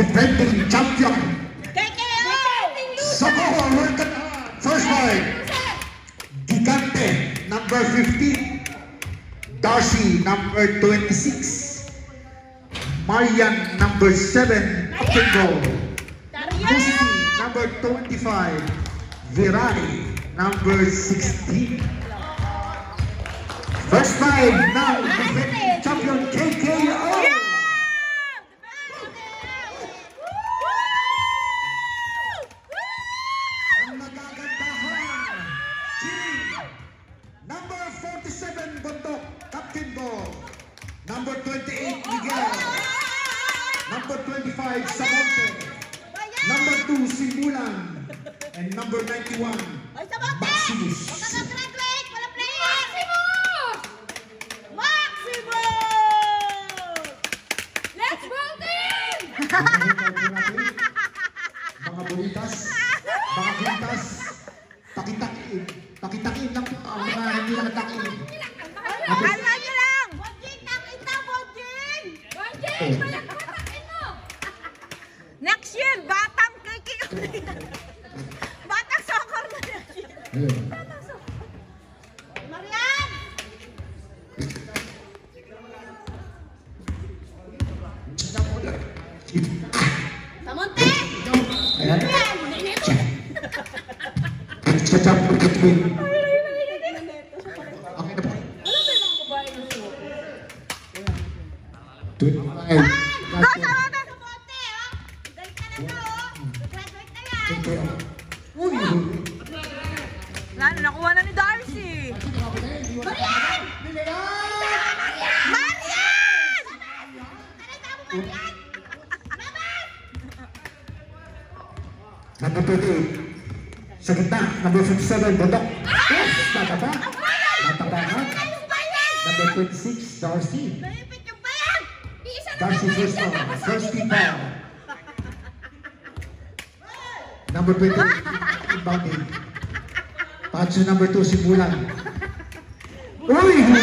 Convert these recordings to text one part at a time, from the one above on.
defending champion. KKO. Samoa American first fight. Gigante, number 15. Darcy, number 26. Marian, number 7. Apingo. Musi, number 25. Virani, number 16. First line, now defending champion KKO. 27, Dodok. Yes, natapa. Natapa ka. Number 26, Darcy. Darcy first round. First people. Number 20, inbounding. Pacho number 2, Simulan. Uy!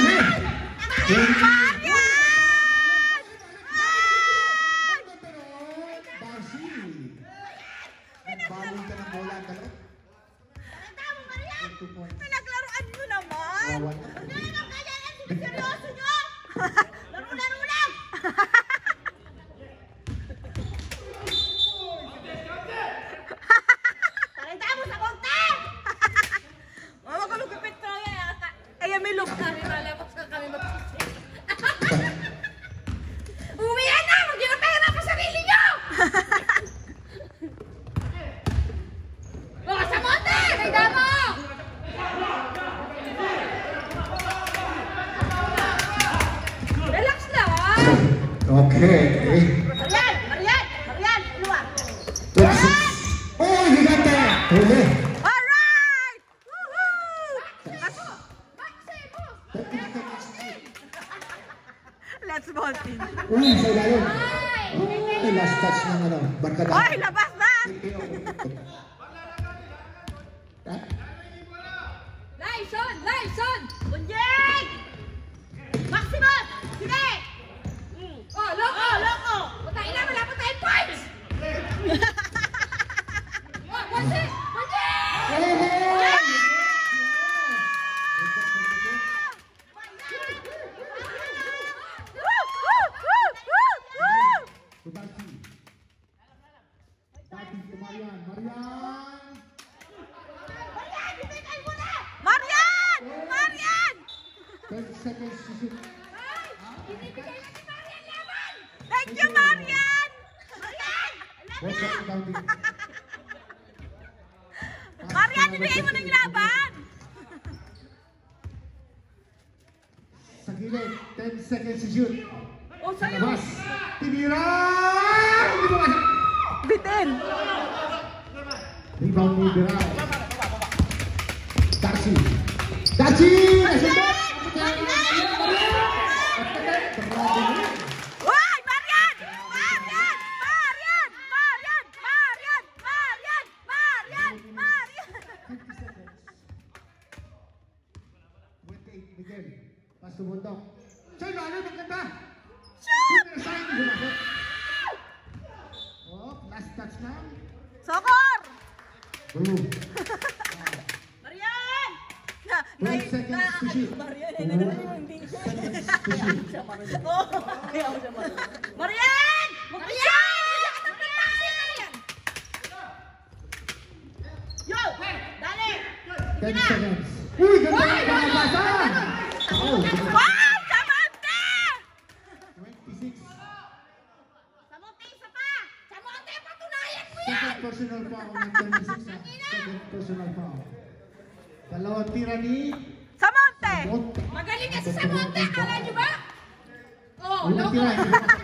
Second personal foul ng Tamisisa. Second Samonte! Magaling kasi Samonte! Kala nyo ba? Oh, loko!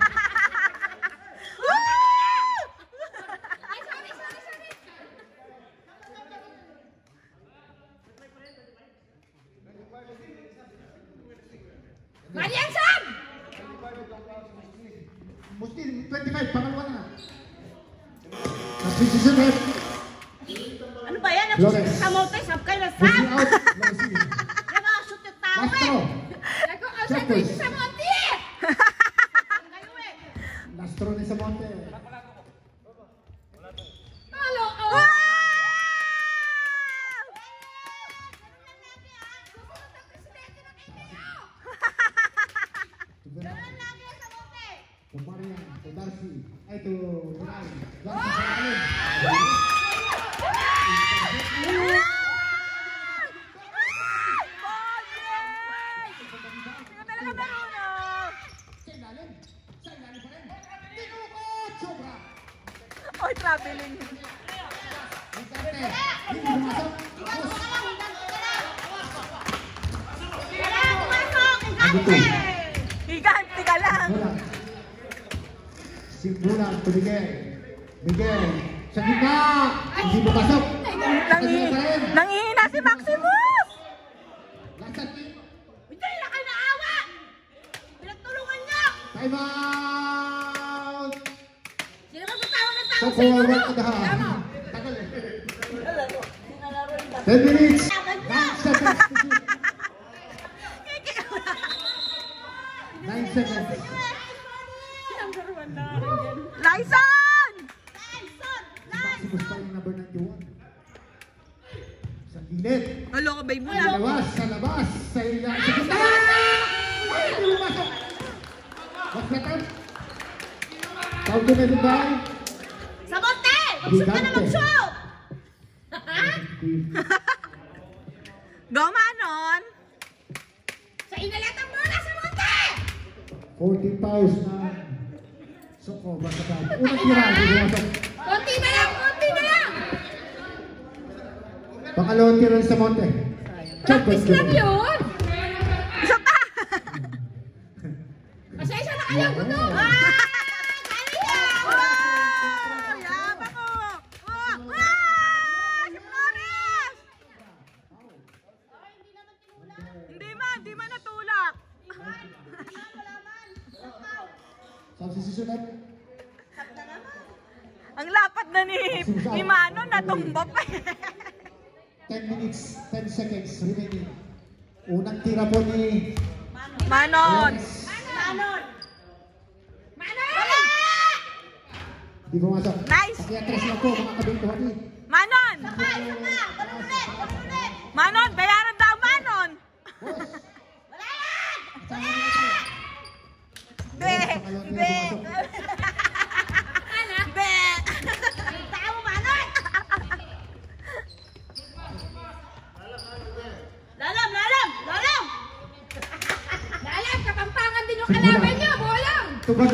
Alkışlanıyor.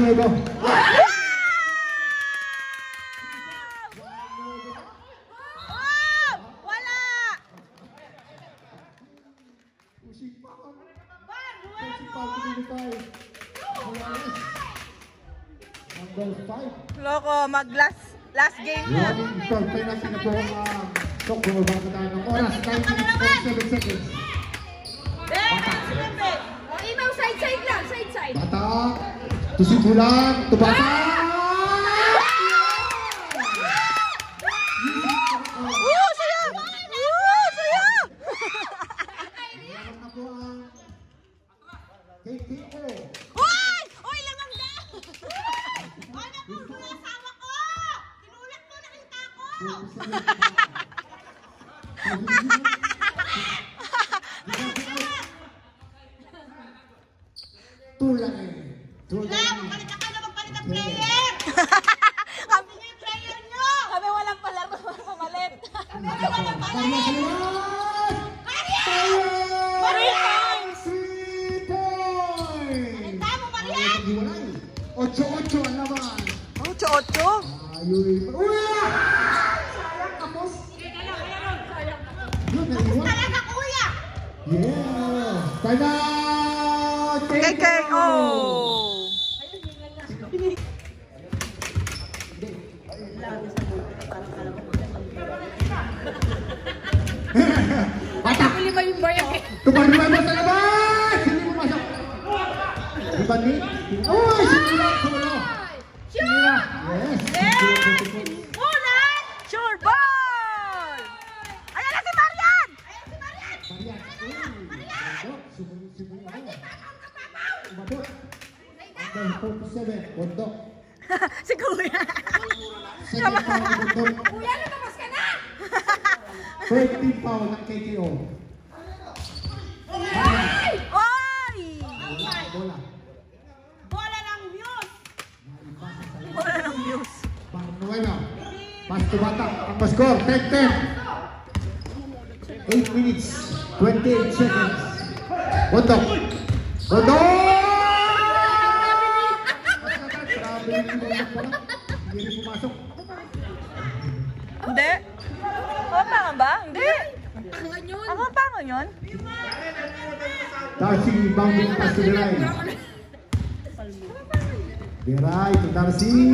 minuto. Loko, mag last, last game na. Ito, tayo na sinabong uh, sok, bumabang tayo ng oras. 9 minutes, 47 seconds. Patak. Si Bulan. To 47. Bondok. si Kuya. Second foul ng Bondok. Kuya, lumabas ka na! Third team foul ng KKO. Marian. Oy! Bola. Bola. Bola ng Muse! Wala ng views. Barnueva. Pass to Batak. Ang score, 10-10. 8 minutes, 28 seconds. Bondok. D.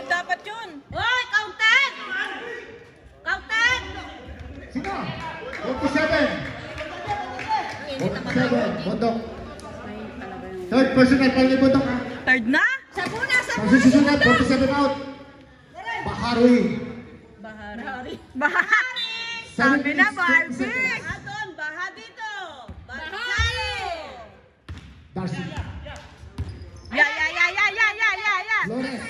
counted dapat yun. Hoy, counted! Counted! Sino? 47. 47. Bondok. Third personal foul ni Bondok ha. Third na? Sabuna, Sa sabuna! susunod, 47 out. Baharoy. Bahari. Bahari! Sabi na, Barbie! Doon, baha dito! Bahari! Darcy. Ya, ya, ya, ya, ya, ya, ya, ya. Flores.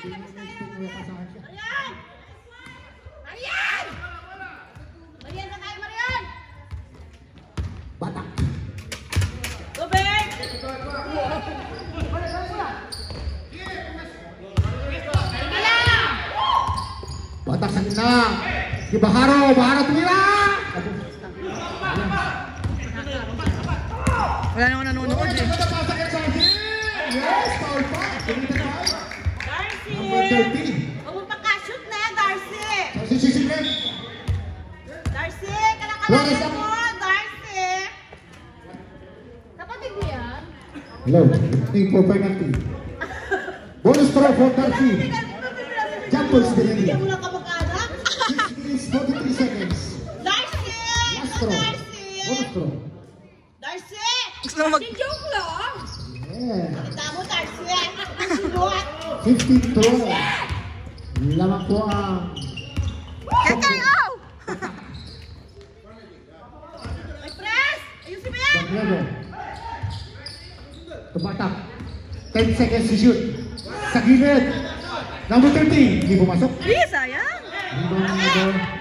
Batak. Sa gitna. Si Baharo. Baharo tumira. Wala naman nanonood eh. Yes, foul 13. Huwag mo pagka-shoot Darcy. Darcy, sisipin. Darcy, Darcy. mo, Darcy. Kapatid mo yan? Hello. Bonus throw Darcy. Jumpers din yan. Hindi mo Darcy! Darcy! Darcy! Gusto mo mag... 53. La Macoa. ¡Qué cagado! Tempat tak? 10 seconds to shoot. Sakit Nombor 30 Ibu masuk. Ibu sayang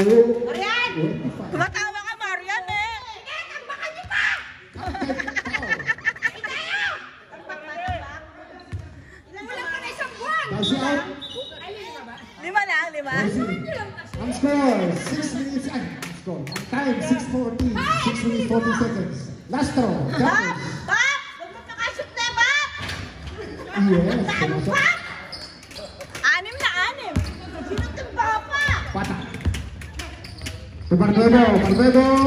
Marian! 25. Tumatawa ka, Marian eh. Sige, niyo pa! Ilan mo lang ka na isang buwan? Darcy out. Lima lang, lima. Ang score, 6 minutes, ay, score. Ang time, 6.40. 6 minutes, 40 seconds. Last throw. うございます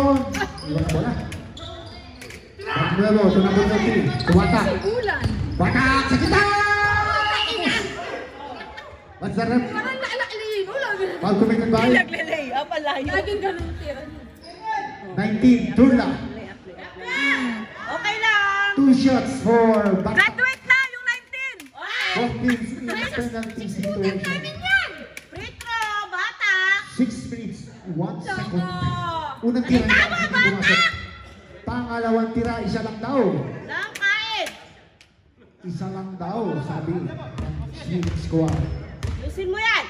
sabi, Shield Squad. Lusin mo yan!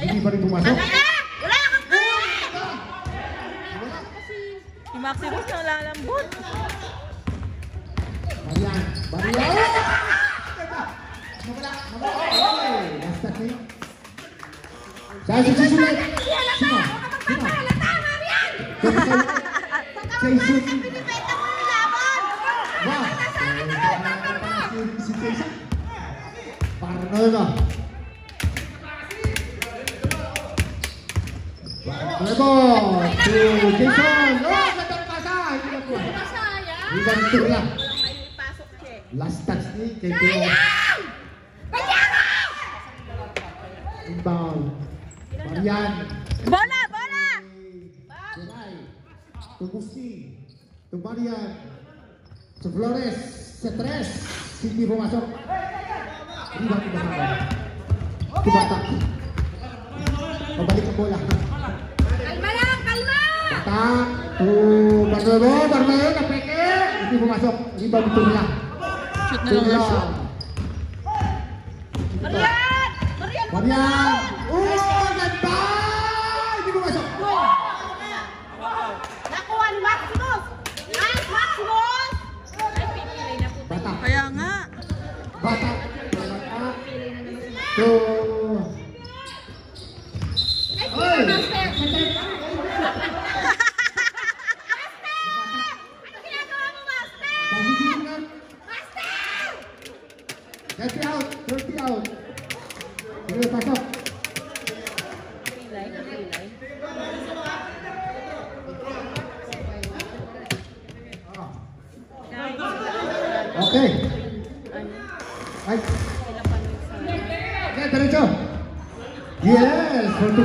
Hindi pa rin pumasok. Ano na? Wala akong kaya! Si Maxi na wala lambot. Bariyan! Bariyan! Mabala! Mabala! Last tackle. Saan si susunod? Sino? Sino? Sino? Sino? Sino? Sino? Sino? Sino? Sino? Sino? Sino? Sino? Sino? Jason. Parnoeva. Parnoeva to Jason. Oh. May pasok siya eh. Last touch ni kay Teo. Sayang! Kanyara! Inbound. Marian. Bola, bola. Jeray. To Musti. To Marian. To Flores. Sa tres. Hindi pumasok. Rebound ni Basakan. Tumatak. Pabalik ang bola. Kalma! Kalma! Tatak. To Barnuevo. Barnuevo. Napeke. Hindi pumasok. Rebound ni Turla. Shoot Turla. Marian! Marian! huwag Oh.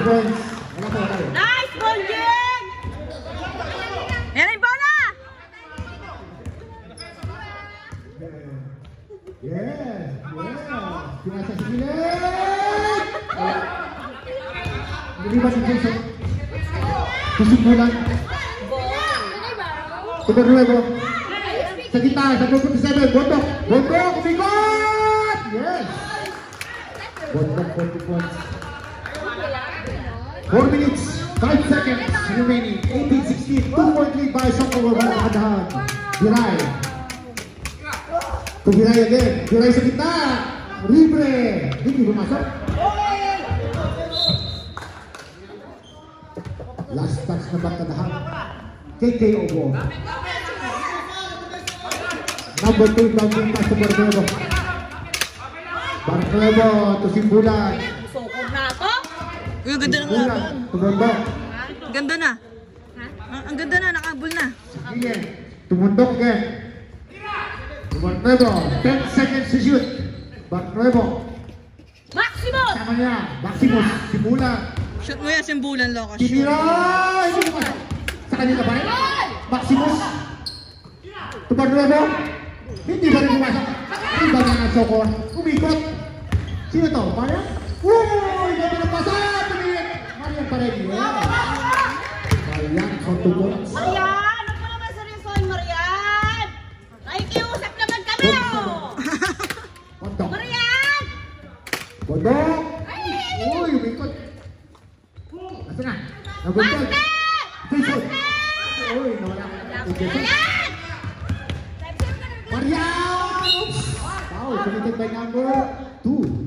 Nice, Bonjing! Yung bola. Yes, yes. Pinasa si Gilid. Lumipas si Jason. Susubulan. Tuber nuevo. Sa gitna, sa 47. Bondok. Bondok, umikot! Yes. Bondok, 40 points. 4 minutes, 5 seconds remaining. 18-16. 2-point lead by Socorro Barangadahan. Biray. To Biray again. Biray sa gitna. Libre. Hindi pumasok. Last touch na Barkadahan. KK Obo. Number 2 bouncing pass to Barnuevo. Barnuevo ganda ng laban. to Bondok. Ganda na. Ang, ang ganda na, nakabul na. Sige. Tumundok again. Barnuevo. 10 seconds to shoot. Barnuevo. Maximus! Sama niya. Maximus. Simbulan. Shoot mo yan, simbulan, Loka. Tinira! Hindi. Sa kanila ba rin? Maximus. To Barnuevo. Hindi ba rin pumasok? Rebound na Sokor. Umikot. Sino to? Marian? Uy! Gabi ng pasa! pada gue Marian satu box Marian aku nama serius soal Marian. Like you usap naman kami Kodok Marian. Kodok Uy mikot Asa na? Nabuntag Master! Master! Uy nawala Marian! Marian! Wow, sumitin by number 2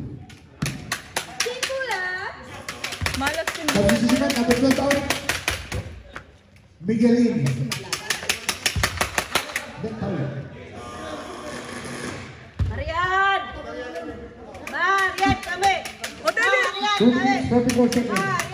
Nagsisipan hampir 2 taon. Miguelin. Marian! Ya? Marian! Marian kami! 24.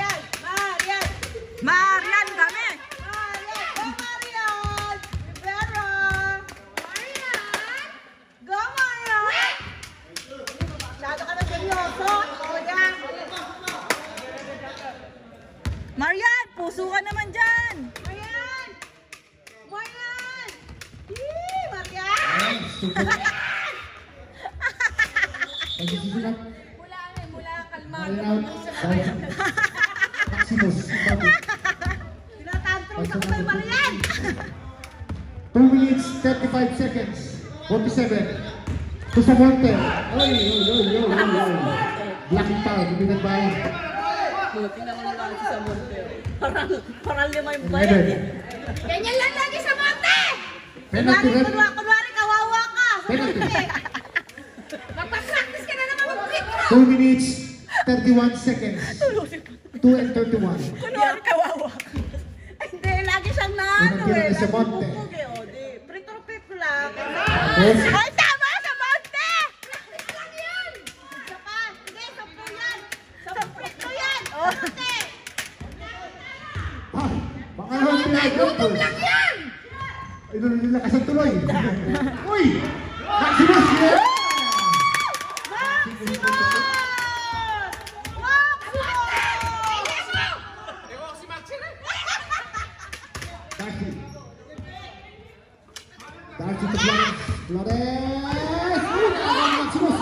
Flores. Uy, nakakuha ni Maximus!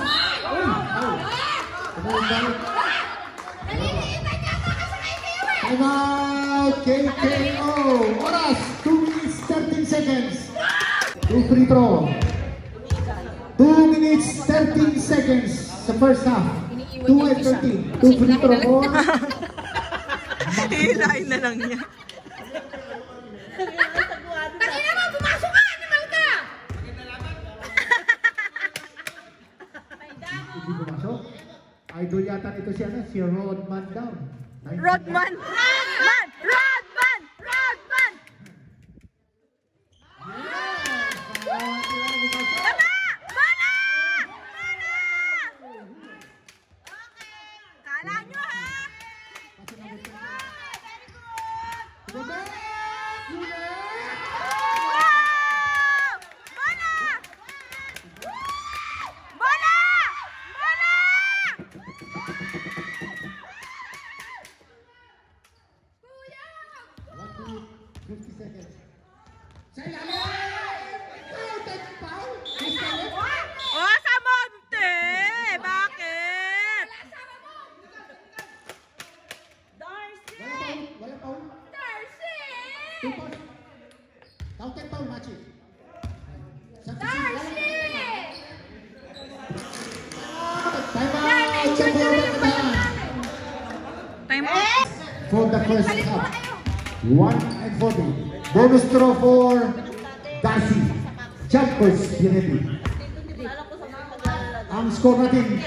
Uy! Foul. Tumalong balik. Time out! KKO! Oras! 2 minutes 13 seconds. 2 free throw. 2 minutes 13 seconds sa first half. 2 and 13. 2 free throw for Hilahin na lang niya. to siya na, si Rodman daw. Rodman! Rodman!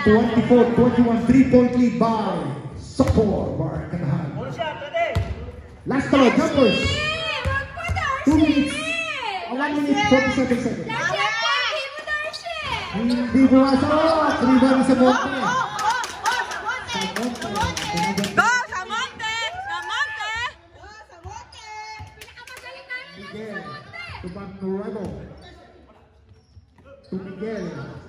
24-21 three-point lead by Sokor Barkanahan. Last call, jumpers. 2 minutes, 1 minute 47 seconds. Hindi bumasok! Riba ni Samonte! Go! Samonte! Samonte! Go! Samonte! Pinakamagaling namin natin Samonte! Tubang Nurevo. Tumigel. Tumigel.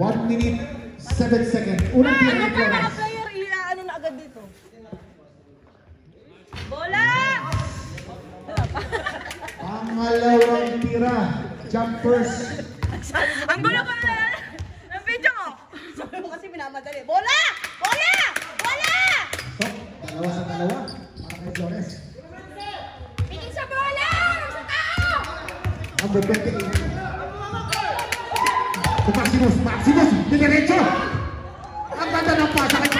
1 minute, 7 seconds. Unang ah, ano ka, naka-player, ano na agad dito? Bola! Pangalawang tira, jumpers. Ang gulo pa na ng video mo. Sabi kasi minamadali. Bola! Bola! Bola! So, dalawa sa dalawa, para kay Flores. Tingin sa bola! Sa tao! Number 28. Maximus, Maximus, di derecho. Ang ganda ng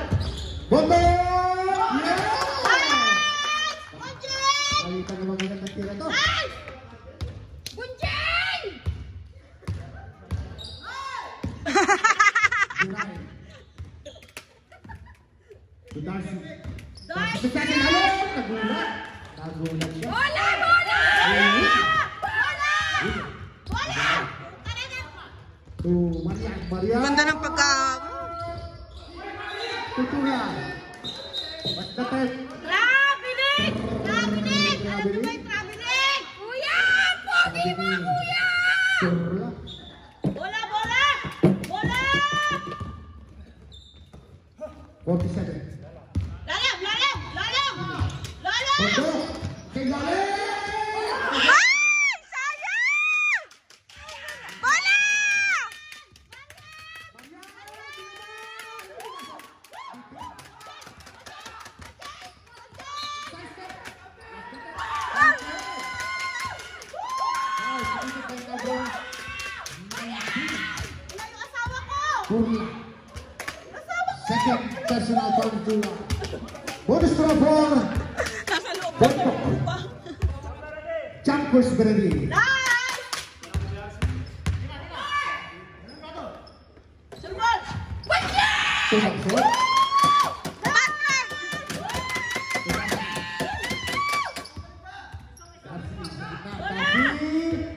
tôi hạnh phúc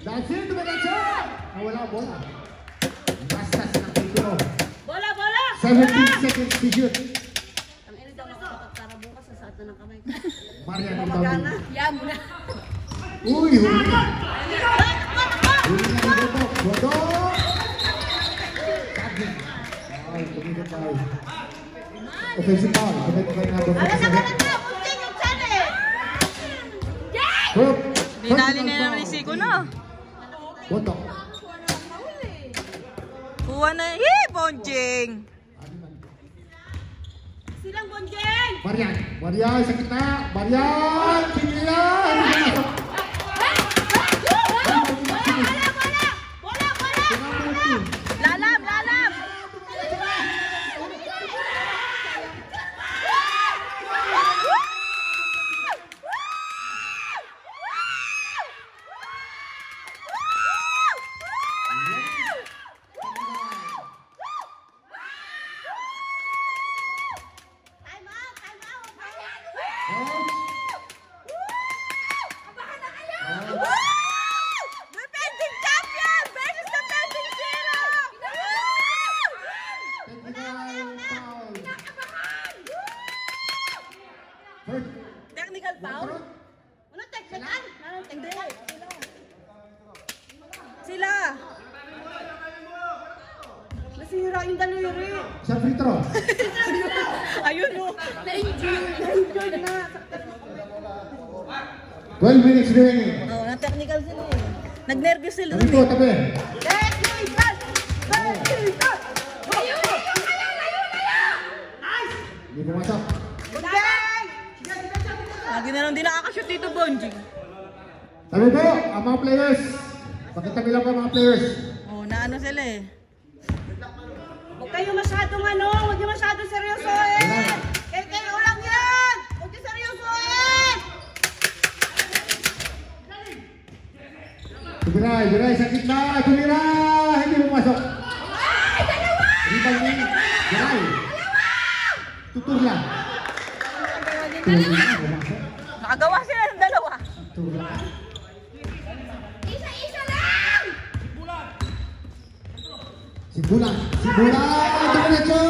Dasin tu bagi cakap. Awal awal bola. Masa sangat itu. Bola bola. Seventeen seconds to shoot. 12 minutes remaining. Oo, na-technical sila eh. Nag-nervous sila Tabi ko, eh. tabi. Teknikan! Teknikan! Layo, layo, layo, layo, layo! Hindi pumasok. Bonjeng! Lagi na lang din nakakashoot dito, Bonjing. Tabi po, ang mga players. Pakitabi lang po ang mga players. Oo, na ano sila eh. Huwag kayo masyadong ano, huwag niyo masyadong seryosohin! Kaya Tumiray, tumiray sa gitna. Tumiray. Hindi pumasok. Ay, dalawa! Rebound ni Tumiray. Tutur lang. Tutur lang. Pumasok. Nakagawa sila ng dalawa. Tutur lang. Isa-isa lang! Si Bulan. Si Bulan. Diretso.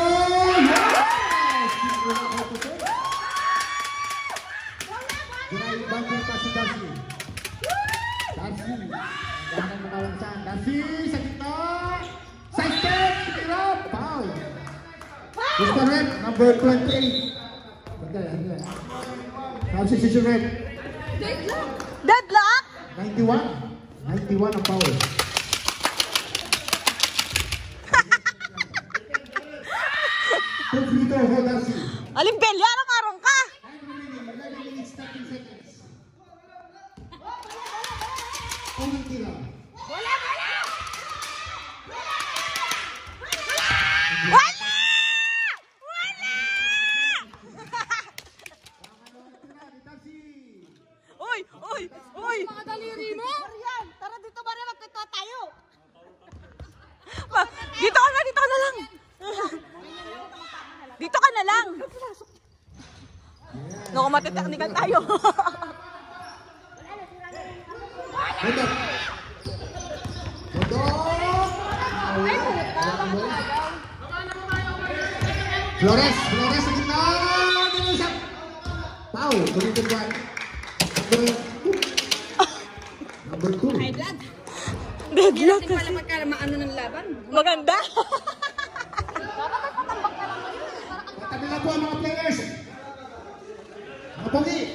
Yes! Si Bulan ang tutur. Tumiray, banting pa si Darcy. Darcy. Sa gitna. Side step. Tirap. Foul. Gusto red, number 28. Sandali, sandali. Foul si Sisyo Red. Deadlock! 91. 91 ang foul. Two free throw for Darcy. Aling Belia, arong ka! Time remaining, 11 minutes, 13 seconds. Unang tira. Wala, wala! Wala! Wala! Darcy. Uy! Uy! Uy! Mga daliri mo? Marian, tara dito ba rin magkita tayo? Ma- Dito ka na! Dito ka na lang! Dito ka na lang! Naku, matitechnical tayo. Flores, Flores sa gitna. Pau? Number. Number. Deadlock Hindi pala ng laban. Maganda. attendez,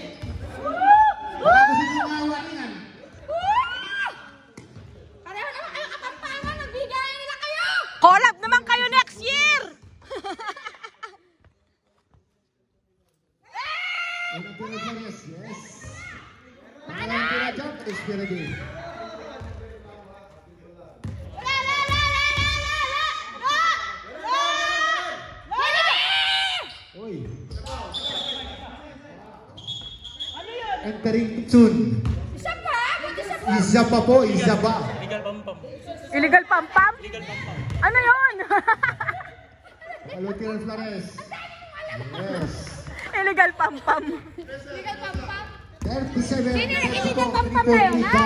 Illegal pam-pam? Ano yun? Tira Flores. Yes. Illegal pam-pam. Illegal pampam? 37. Sino illegal pampam na yun, ha?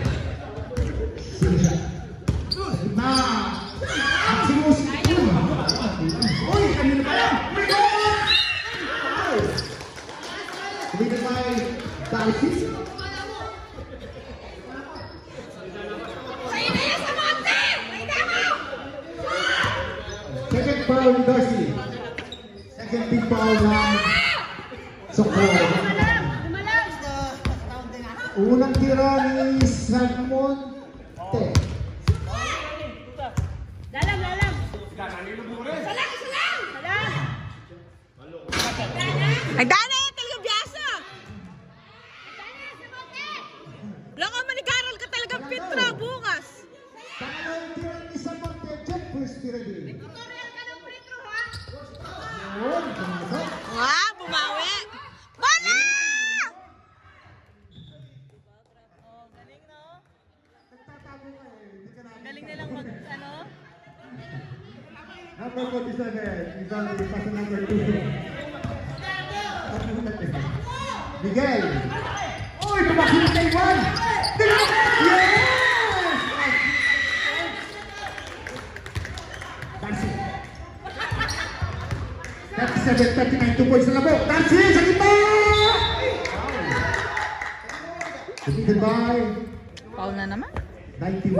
Goodbye. Paul na naman. 91.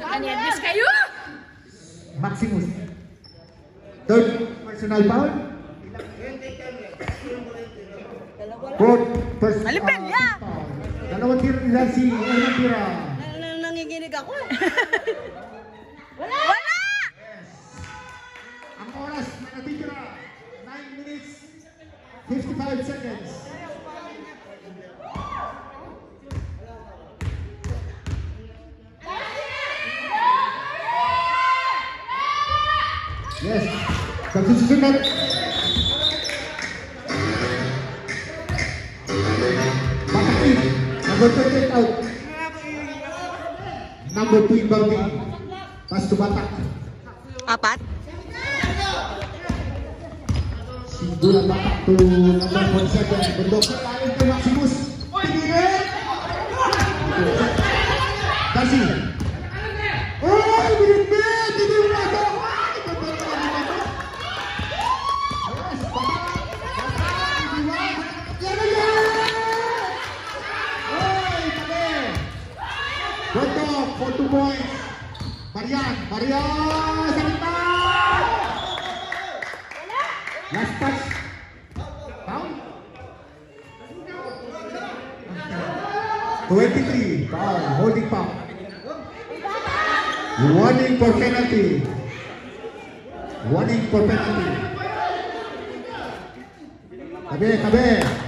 Nakanyebis kayo! Maximus. Third personal foul. Fourth first Malipel, uh, yeah. foul. Dalawang tira nila si Elena Tira. Nanginginig ako. Wala! Wala! Yes. Ang oras na natitira. 9 minutes, 55 seconds. satu number out. Number 2 pas ke batak. Apat Simbulan batak tuh number 47 lain ke Maximus. Kasih. for two points. Marian, Marian, Sarita. Last touch. Down. 23, foul, holding foul. Warning for penalty. Warning for penalty. Kabe, kabe.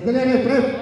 Cadê ele aí, preto?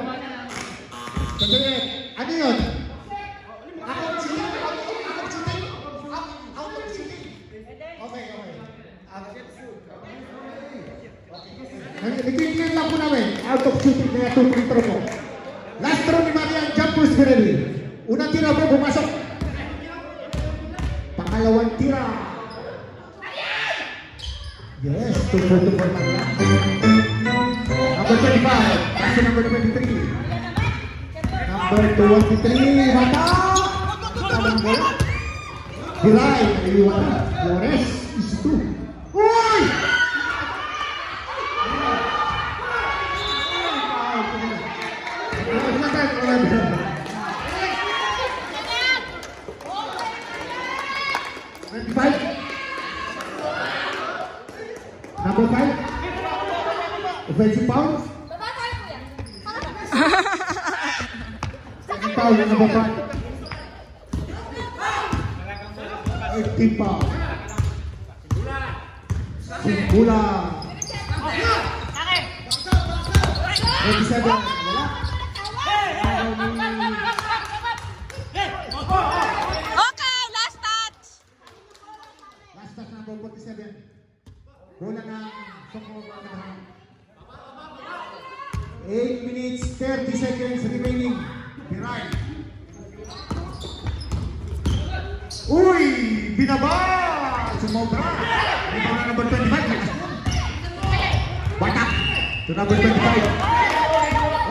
To number 25.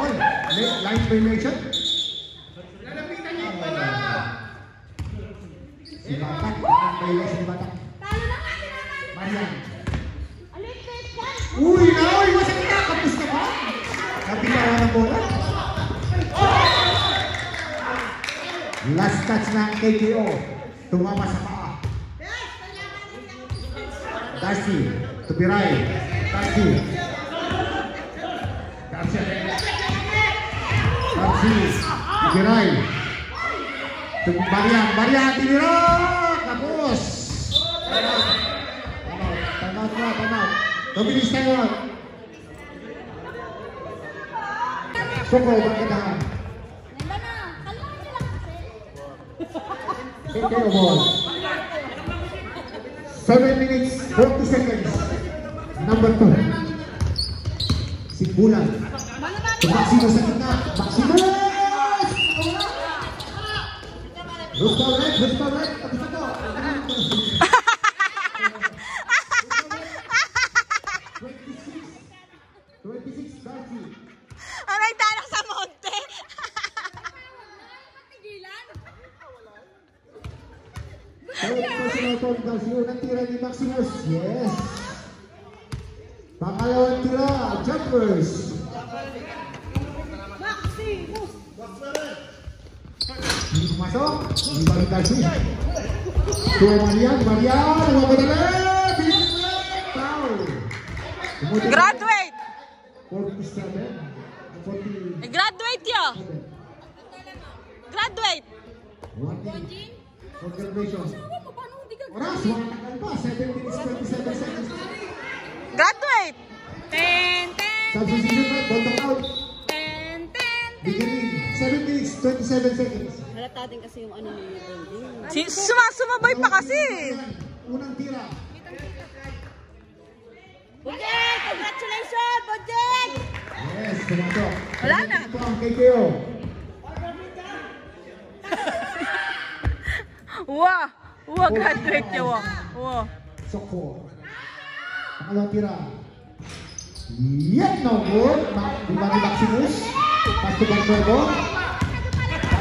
Oy! li- Line violation. Si Batak. Line violation si Batak. Talo na nga, tinatalo. Marian. Alit-lit yan. Uy, naoy, masakit na, kapos ka ba? Nabitawan ng bola. Last touch ng KKO. Tumama sa paa. Darcy, Tubiray. Darcy. Darcy. Darcy. Tubiray. Tum- Marian, Marian, tinira! Tapos! Time out, time out na, time out. Dominis time out. Soko, magkatahan. Nanda na. Kalmahan niyo lang kasi. KKO ball. 7 minutes, 40 seconds. Number 2. Si Bulan. Maxi na sa gitna. Maxi na! Look the right, look the right. Pagkita ko. Aray, danak sa monte! Tigilan? Unang tira Maximus. Yes! Pangalawang tira, jumpers! Foul. Tumutin- Graduate. 47. 47. Graduate yo. Graduate. Warning. Congratulations. Ano paano hindi ka Oras, wakatagal pa. 7 minutes, 27 seconds. Graduate. Ten, ten, back out. ten, ten. Beginning, 7 minutes, 27 seconds. Halata din kasi yung ano ni Branding. Si, sumasumabay pa kasi. Unang tira. Bojeng! Congratulations, Bojeng! Yes, pumasok. Wala na. Ito ang KKO. Wow. Wow, graduate yo. Wow. Wow. Soko. Pangalawang tira. Yan, no good. Di ba ni Maximus? Pass to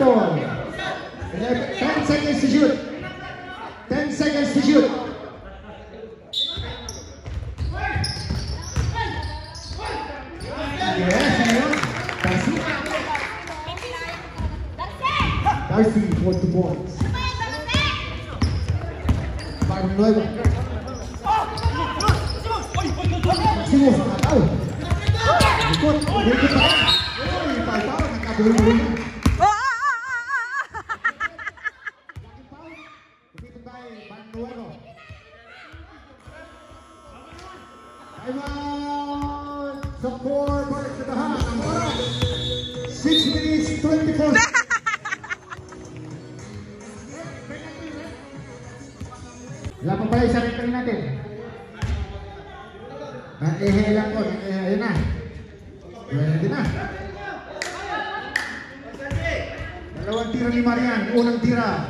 ball. 10 seconds to shoot. 10 seconds to shoot. Yes, oh. you know. Darcy. Darcy for two points. Para Dito tayo, Bayern Nuevo. Time out! Sa four, balik sa dahan. Ang oras, 6 minutes, 24 Wala pa pala isang referee natin. Nag-ehe lang ko, nag-ehe na. Pwede na. Dalawang tira ni Marian, unang tira.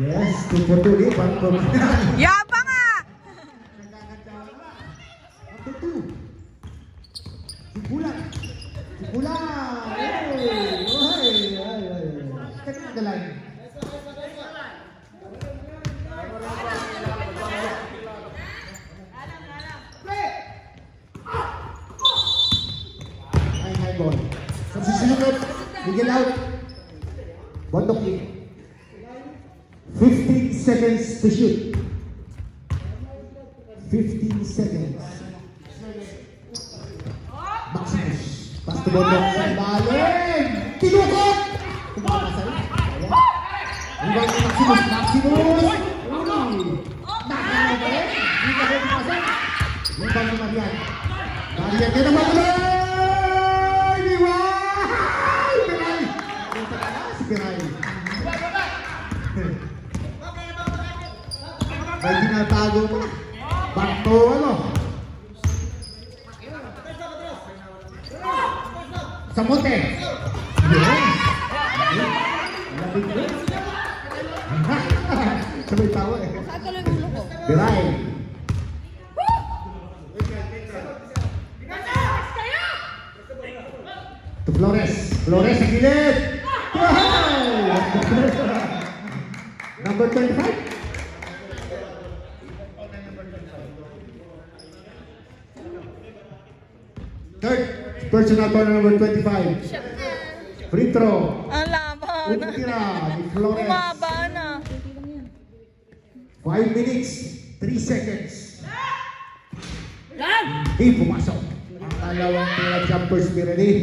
Yes, tupo tuli, pangkong. Yap! personal ball number 25. Free throw. Ang laban. Utira ni Flores. Umaba na. 5 minutes, 3 seconds. Yan! Di pumasok. Ang dalawang tira jumpers ni Renee.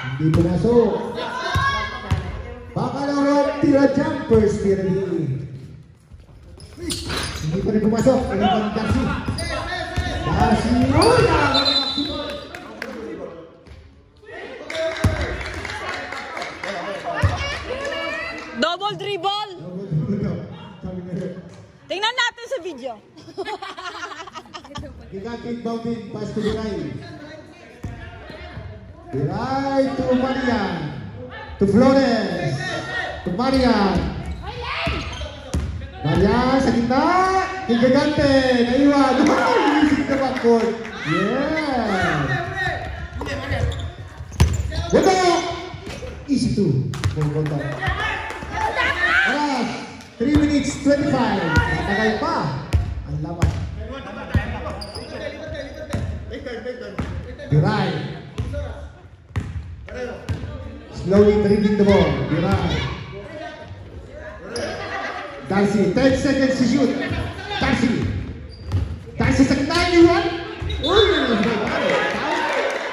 Hindi pinasok. Pangalawang tira jumpers tira ni. Hindi pa rin pumasok. Ano pa. Oh, yan! Maximus. Double dribble! Tingnan natin sa video. Gigante inbounding pass to Biray. Biray to Marian. To Flores. To Marian. Marian sa gitna. Kay Gigante. Naiwan. Inisip na backcourt. Yeah. Goto! Easy two. Goto. Oras. 3 minutes 25. Matagal pa. Ang laban. Biray. Slowly dribbling the ball. Biray. Darcy, 10 seconds to shoot. Darcy. Darcy sa gitna, iwan. Uy!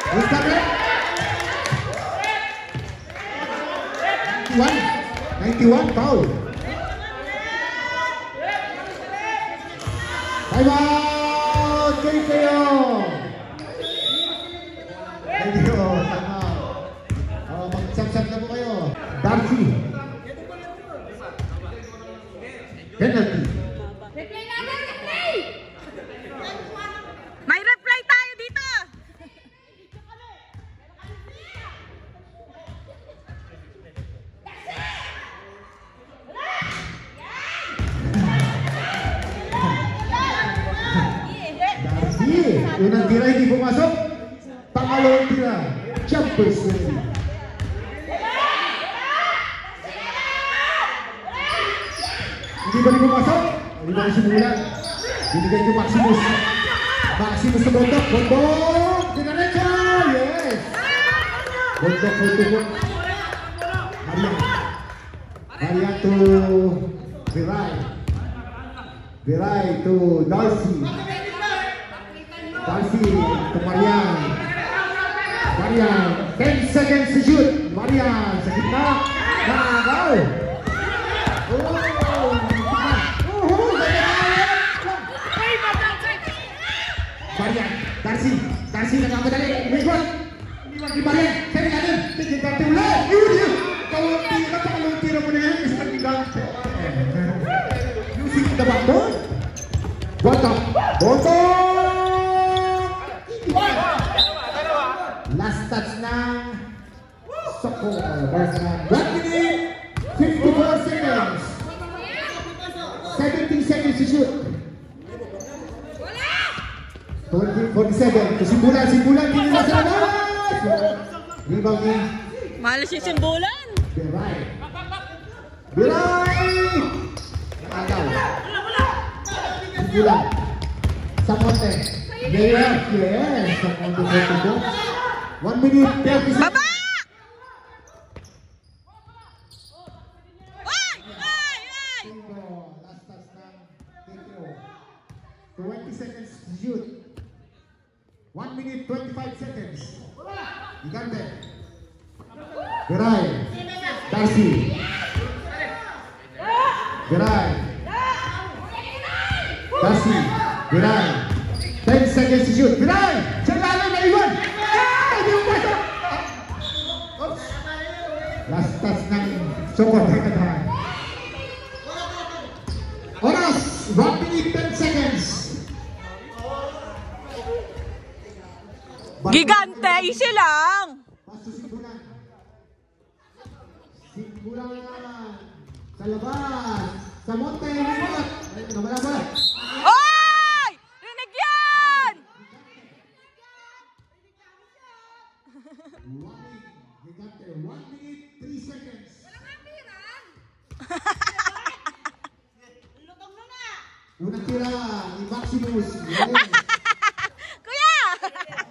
What's that, man? 91. 91, foul. Time out! KKO! Kesimpulan, simpulan. Kini na labas. Rebound ni Malas yung simbulan! Biray. Biray! Nakagaw. Simpulan. Samonte. Yes, yes. For two. 1 minute, 30 seconds. Baba! Ay! Ay! Ay! Last touch ng Tekro. 20 seconds shoot. 1 minute 25 seconds. You got Uganda. Gerai. Tarsi. Gerai. Tarsi. Gerai. 10 seconds to shoot. Gerai. Celana na Iwan. Ah, dia pasok. Last touch ng Sokon. Kita tahan. Gigante! Easy lang! Pasto simpulan. Simpulan. Sa labas. Sa monte. Remote. Nawala ba? Oy! Rinig yan! One minute. Gigante. 1 minute 3 seconds. Lutong na nga! Unang tira ni Maximus.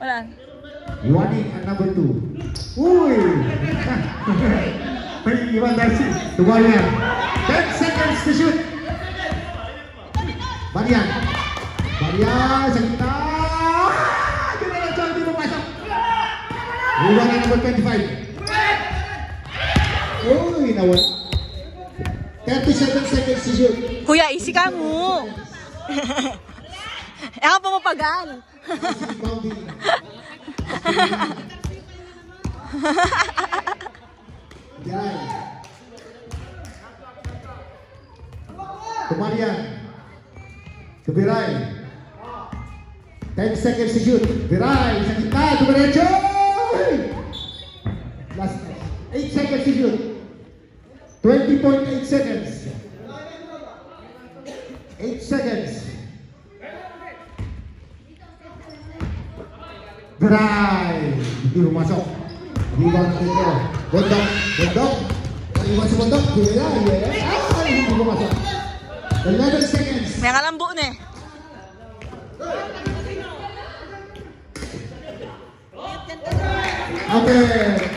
One in and number two. Uy! Darcy. Tumayan. 10 seconds to shoot. Barian. Barian! Di na lang siya, di pumasok. Iwan na number 25. Uy, nawala. 37 seconds to shoot. Kuya, easy ka mo. eh, ako pumapagal. Kumarian. Tubiray. 10 seconds to shoot. Biray. Sa gitna. Dumiretso. Last 8 seconds to shoot. 20.8 seconds. 8 seconds. Beray! Hindi pumasok. Rebound dito. Bondok. Bondok. Naiwan si Bondok. Beray. Yes. Ah! Hindi pumasok. 11 seconds. May kalambo na eh. Okay.